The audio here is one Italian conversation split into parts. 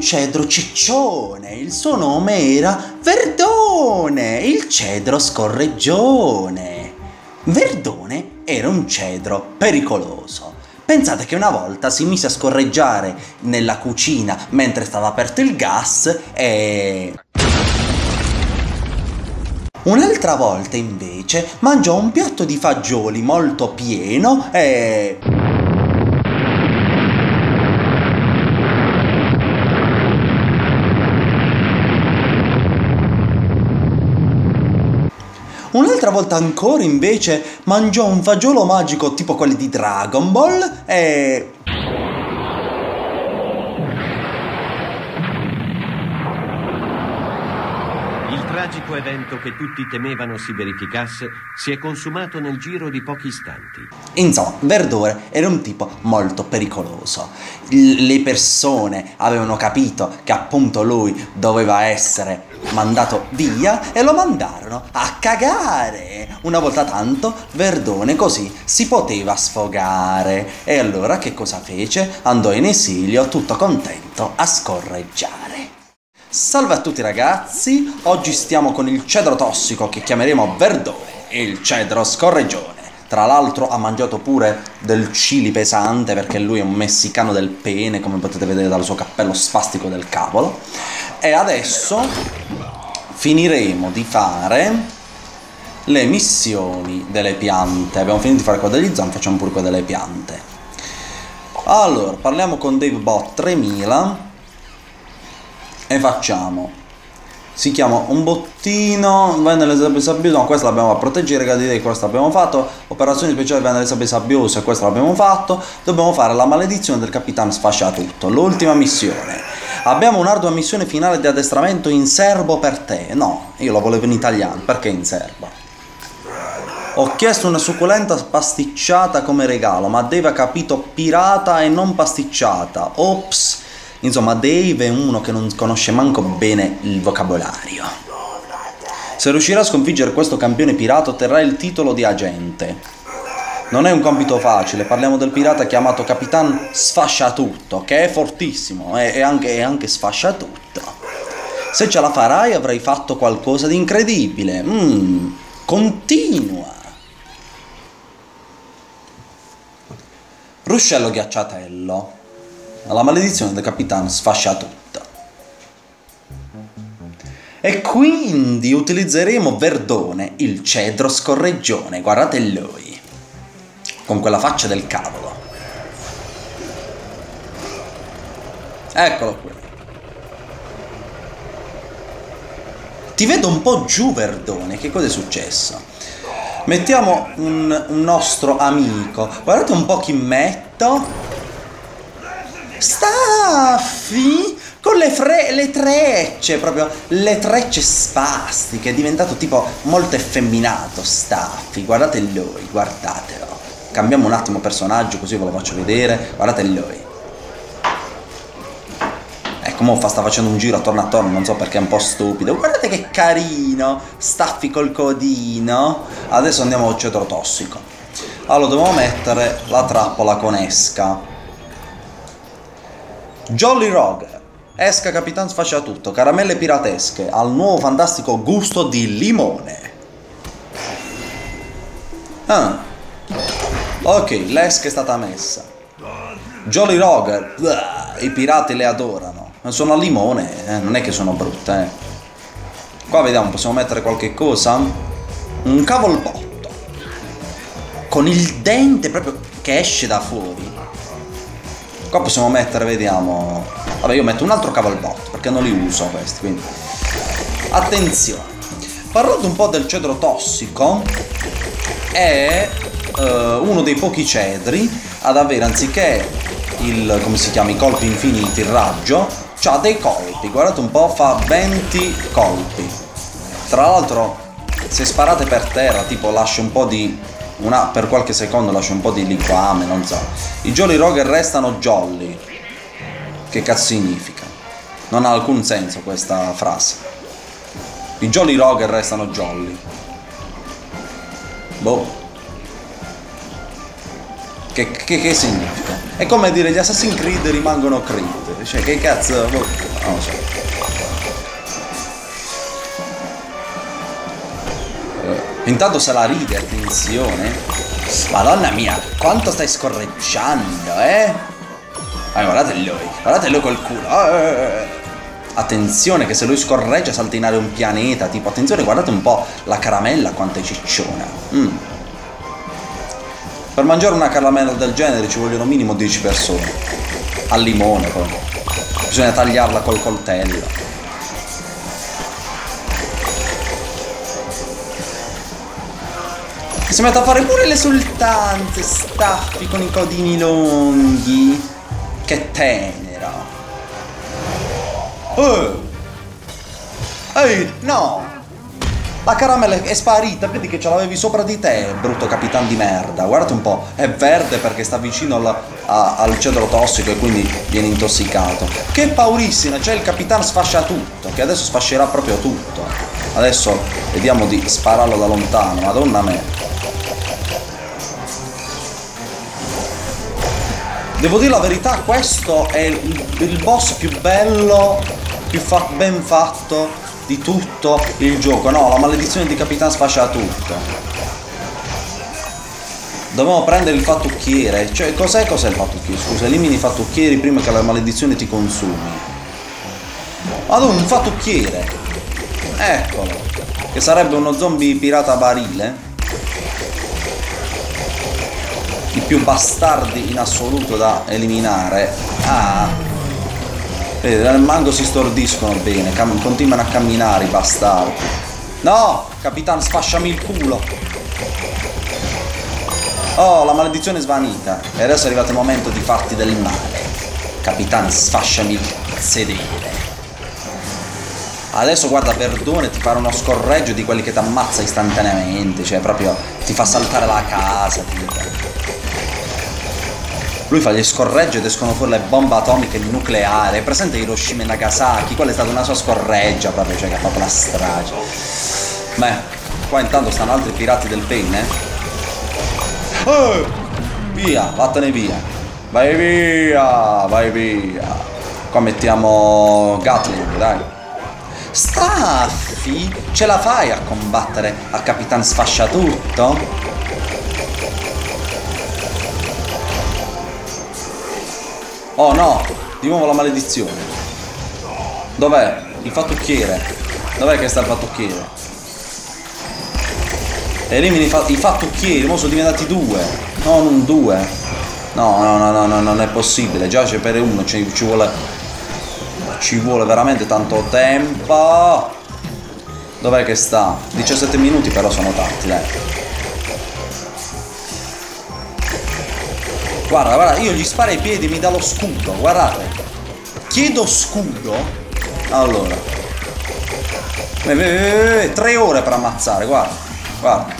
cedro ciccione, il suo nome era Verdone, il cedro scorreggione. Verdone era un cedro pericoloso. Pensate che una volta si mise a scorreggiare nella cucina mentre stava aperto il gas e... Un'altra volta invece mangiò un piatto di fagioli molto pieno e... Un'altra volta ancora invece mangiò un fagiolo magico tipo quelli di Dragon Ball e... evento che tutti temevano si verificasse si è consumato nel giro di pochi istanti. Insomma, Verdore era un tipo molto pericoloso. L- le persone avevano capito che appunto lui doveva essere mandato via e lo mandarono a cagare. Una volta tanto Verdone così si poteva sfogare. E allora che cosa fece? Andò in esilio tutto contento a scorreggiare. Salve a tutti ragazzi, oggi stiamo con il cedro tossico che chiameremo Verdone e il cedro scorreggione. Tra l'altro ha mangiato pure del chili pesante perché lui è un messicano del pene, come potete vedere dal suo cappello spastico del cavolo. E adesso finiremo di fare le missioni delle piante. Abbiamo finito di fare quella degli zombie, facciamo pure quella delle piante. Allora, parliamo con DaveBot 3000 e facciamo. Si chiama un bottino vai nelle sabbie sabbiose no questa l'abbiamo fatto proteggere i cadidi questo l'abbiamo fatto. Operazioni speciali nelle sabbie sabbiose questo l'abbiamo fatto. Dobbiamo fare la maledizione del capitano sfascia tutto l'ultima missione. Abbiamo un'ardua missione finale di addestramento in serbo per te. No io lo volevo in italiano. Perché in serbo? Ho chiesto una succulenta pasticciata come regalo ma Dave ha capito pirata e non pasticciata. Ops Insomma, Dave è uno che non conosce manco bene il vocabolario. Se riuscirà a sconfiggere questo campione pirata otterrà il titolo di agente. Non è un compito facile, parliamo del pirata chiamato Capitan Sfasciatutto, che è fortissimo e, anche, anche sfasciatutto. Se ce la farai avrai fatto qualcosa di incredibile. Mmm, continua. Ruscello ghiacciatello. La maledizione del capitano sfascia tutto. E quindi utilizzeremo Verdone, il cedro scorreggione. Guardate lui. Con quella faccia del cavolo. Eccolo qui. Ti vedo un po' giù, Verdone. Che cosa è successo? Mettiamo un, un nostro amico. Guardate un po' chi metto. Staffi con le, fre- le trecce, proprio le trecce spastiche, è diventato tipo molto effeminato Staffi, guardate lui, guardatelo. Cambiamo un attimo personaggio così ve lo faccio vedere, guardate lui. Ecco, mo sta facendo un giro attorno attorno, non so perché è un po' stupido. Guardate che carino, Staffi col codino. Adesso andiamo al cedro tossico. Allora, dobbiamo mettere la trappola con esca. Jolly Roger. Esca Capitan sfascia tutto, caramelle piratesche, al nuovo fantastico gusto di limone. Ah. Ok, l'esca è stata messa. Jolly Roger, i pirati le adorano. Sono a limone, eh, non è che sono brutte. Eh. Qua vediamo, possiamo mettere qualche cosa. Un cavolbotto. Con il dente proprio che esce da fuori. Qua possiamo mettere, vediamo... Vabbè, io metto un altro cavalbotto, perché non li uso questi, quindi... Attenzione. Parlando un po' del cedro tossico, è uh, uno dei pochi cedri ad avere, anziché il, come si chiama, i colpi infiniti, il raggio, ha dei colpi. Guardate un po', fa 20 colpi. Tra l'altro, se sparate per terra, tipo lascia un po' di una, per qualche secondo lascia un po' di liquame, non so. I Jolly Roger restano jolly. Che cazzo significa? Non ha alcun senso questa frase. I Jolly Roger restano jolly. Boh. Che, che, che significa? È come dire gli Assassin's Creed rimangono Creed. Cioè, che cazzo... boh, Non lo so. Intanto se la ride, attenzione. Madonna mia, quanto stai scorreggiando, eh? Eh, guardate lui, guardate lui col culo. Eh. Attenzione che se lui scorreggia salta in aria un pianeta, tipo, attenzione, guardate un po' la caramella quanto è cicciona. Mm. Per mangiare una caramella del genere ci vogliono minimo 10 persone. Al limone poi. Bisogna tagliarla col coltello. E si mette a fare pure le esultanze, staffi con i codini lunghi. Che tenero. Oh! Ehi, no! La caramella è sparita, vedi che ce l'avevi sopra di te, brutto capitan di merda. Guardate un po', è verde perché sta vicino al, a- al cedro tossico e quindi viene intossicato. Che paurissima, c'è il capitan sfascia tutto, che adesso sfascerà proprio tutto. Adesso vediamo di spararlo da lontano, madonna me. Devo dire la verità, questo è il, boss più bello, più fa- ben fatto di tutto il gioco. No, la maledizione di Capitan sfascia tutto. Dobbiamo prendere il fattucchiere. Cioè, cos'è cos'è il fattucchiere? Scusa, elimini i fattucchieri prima che la maledizione ti consumi. Madonna, un fattucchiere. Eccolo. Che sarebbe uno zombie pirata barile. I più bastardi in assoluto da eliminare. Ah, vedi, nel mango si stordiscono bene, continuano a camminare i bastardi. No, capitan, sfasciami il culo. Oh, la maledizione è svanita. E adesso è arrivato il momento di farti del male. Capitan, sfasciami il sedere. Adesso guarda, perdone, ti farà uno scorreggio di quelli che ti ammazza istantaneamente, cioè proprio ti fa saltare la casa, tipo. Lui fa gli scorreggi ed escono fuori le bombe atomiche nucleari. È presente Hiroshima e Nagasaki? Quella è stata una sua scorreggia proprio, cioè che ha fatto la strage. Beh, qua intanto stanno altri pirati del penne. Eh, via, vattene via. Vai via, vai via. Qua mettiamo Gatling, dai. Staffi, ce la fai a combattere a Capitan Sfasciatutto? Oh no, di nuovo la maledizione. Dov'è? Il fattucchiere. Dov'è che sta il fattucchiere? Elimini fa- i fattucchieri, ora sono diventati due. No, non due. No, no, no, no, no, non è possibile. Già c'è per uno, ci, ci vuole. Ci vuole veramente tanto tempo. Dov'è che sta? 17 minuti però sono tanti, dai. Guarda, guarda, io gli sparo ai piedi, mi dà lo scudo, guardate. Chiedo scudo. Allora. Eh, eh, eh, Tre ore per ammazzare, guarda. Guarda.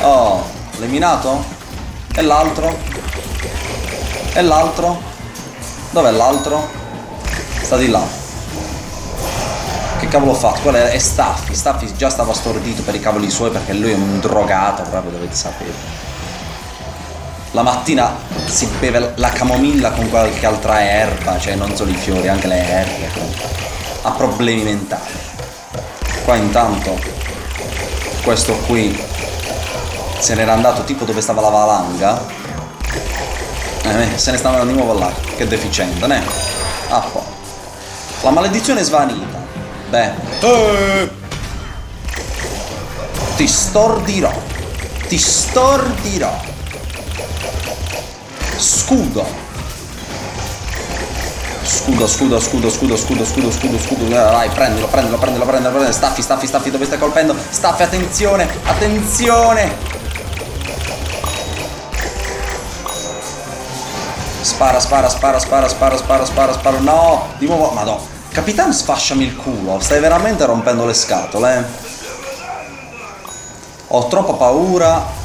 Oh, eliminato? E l'altro? E l'altro? Dov'è l'altro? Sta di là. Che cavolo ho fatto? Quello è Staffi. Staffi già stava stordito per i cavoli suoi perché lui è un drogato, proprio dovete sapere. La mattina si beve la camomilla con qualche altra erba, cioè non solo i fiori, anche le erbe. Ha problemi mentali. Qua intanto questo qui se n'era andato tipo dove stava la valanga. Eh, se ne stava di nuovo là. Che deficiente, ne? Ah, poi. La maledizione è svanita. Beh. Eh. Ti stordirò. Ti stordirò. Scudo. Scudo, scudo, scudo, scudo, scudo, scudo, scudo, scudo. Vai, prendilo, prendilo, prendilo, prendilo, prendilo. Staffi, staffi, staffi, dove stai colpendo? Staffi, attenzione, attenzione. Spara, spara, spara, spara, spara, spara, spara, spara. No, di nuovo, madò. Capitano, sfasciami il culo. Stai veramente rompendo le scatole, eh. Ho troppa paura.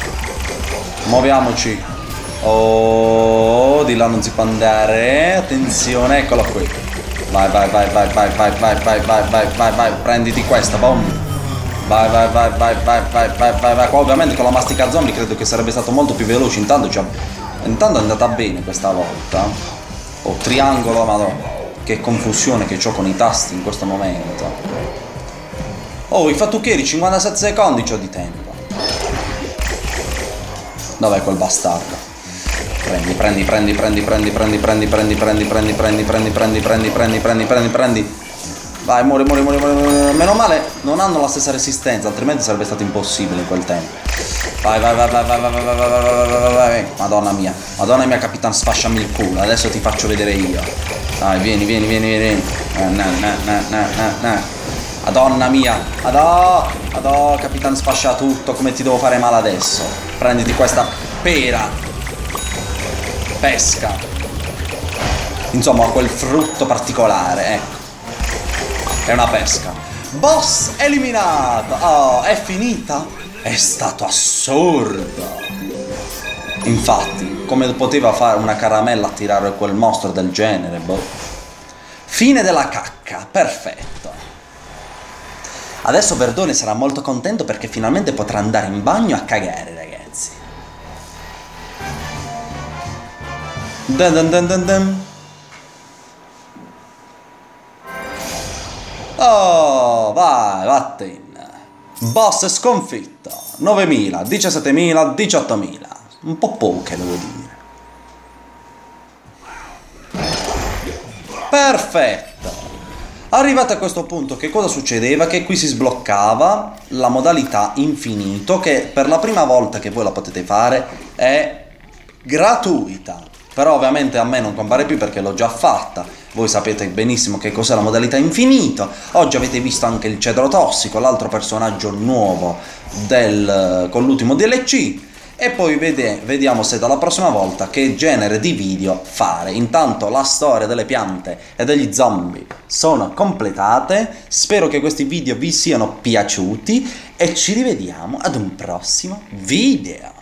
Muoviamoci. Oh, di là non si può andare. Attenzione, eccolo qui. Vai, vai, vai, vai, vai, vai, vai, vai, vai, vai, vai, vai, prenditi questa, boom. Vai, vai, vai, vai, vai, vai, vai, vai, vai. Qua ovviamente con la mastica zombie credo che sarebbe stato molto più veloce. Intanto, cioè, intanto è andata bene questa volta. Oh, triangolo, madonna. Che confusione che ho con i tasti in questo momento. Oh, i fattucchieri, 57 secondi c'ho di tempo. Dov'è quel bastardo? Prendi, prendi, prendi, prendi, prendi, prendi, prendi, prendi, prendi, prendi, prendi, prendi, prendi, prendi, prendi, prendi, prendi, prendi. Vai, muori, muori, muori, muori. Meno male non hanno la stessa resistenza, altrimenti sarebbe stato impossibile in quel tempo. Vai, vai, vai, vai, vai, vai, vai, vai, vai, vai, vai, vai. Madonna mia, madonna mia, capitan, sfasciami il culo. Adesso ti faccio vedere io. Dai, vieni, vieni, vieni, vieni. Na, na, na, na, na, na. Madonna mia, adò, adò, capitan sfascia tutto, come ti devo fare male adesso? Prenditi questa pera. Pesca. Insomma, quel frutto particolare, ecco. È una pesca. Boss eliminato! Oh, è finita? È stato assurdo! Infatti, come poteva fare una caramella a tirare quel mostro del genere, boh. Fine della cacca, perfetto. Adesso Verdone sarà molto contento perché finalmente potrà andare in bagno a cagare, ragazzi. Dun dun dun dun dun. Oh, vai, vattene. Boss sconfitto. 9.000, 17.000, 18.000. Un po' poche, devo dire. Perfetto. Arrivati a questo punto, che cosa succedeva? Che qui si sbloccava la modalità infinito, che per la prima volta che voi la potete fare è gratuita. Però ovviamente a me non compare più perché l'ho già fatta. Voi sapete benissimo che cos'è la modalità infinito. Oggi avete visto anche il cedro tossico, l'altro personaggio nuovo del, con l'ultimo DLC. E poi vede, vediamo se dalla prossima volta che genere di video fare. Intanto la storia delle piante e degli zombie sono completate. Spero che questi video vi siano piaciuti e ci rivediamo ad un prossimo video.